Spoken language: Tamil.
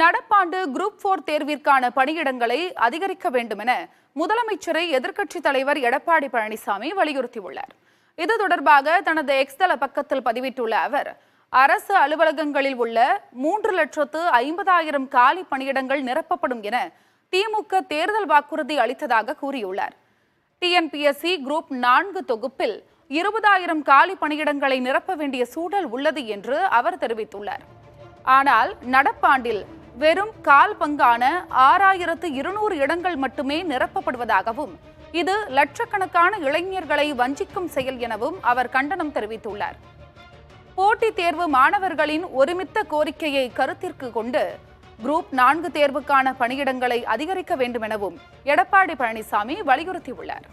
நடப்பாண்டு குரூப் போர் தேர்விற்கான பணியிடங்களை அதிகரிக்க வேண்டும் என முதலமைச்சரை எதிர்க்கட்சித் தலைவர் எடப்பாடி பழனிசாமி வலியுறுத்தியுள்ளார். இது தொடர்பாக தனது எக்ஸ்தல பக்கத்தில் பதிவிட்டுள்ள அவர் அரசு அலுவலகங்களில் உள்ள மூன்று லட்சத்து ஐம்பதாயிரம் காலி பணியிடங்கள் நிரப்பப்படும் என திமுக தேர்தல் வாக்குறுதி அளித்ததாக கூறியுள்ளார். டிஎன்பிஎஸ்சி குரூப் நான்கு தொகுப்பில் இருபதாயிரம் காலி பணியிடங்களை நிரப்ப வேண்டிய சூழல் உள்ளது என்று அவர் தெரிவித்துள்ளார். ஆனால் நடப்பாண்டில் வெறும் கால் பங்கான ஆறாயிரத்து இருநூறு இடங்கள் மட்டுமே நிரப்பப்படுவதாகவும் இது லட்சக்கணக்கான இளைஞர்களை வஞ்சிக்கும் செயல் எனவும் அவர் கண்டனம் தெரிவித்துள்ளார். போட்டித் தேர்வு மாணவர்களின் ஒருமித்த கோரிக்கையை கருத்திற்கு கொண்டு குரூப் நான்கு தேர்வுக்கான பணியிடங்களை அதிகரிக்க வேண்டும் எனவும் எடப்பாடி பழனிசாமி வலியுறுத்தியுள்ளார்.